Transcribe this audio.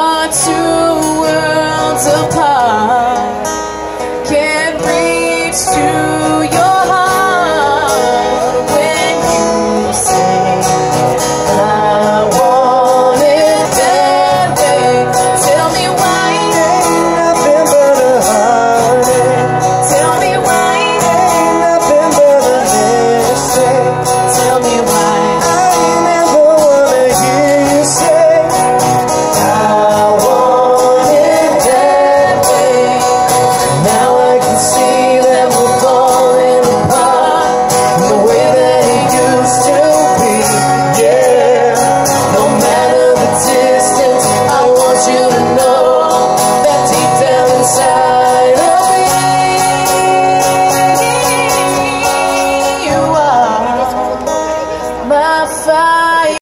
to